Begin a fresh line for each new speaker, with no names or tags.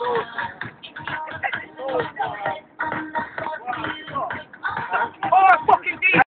Oh,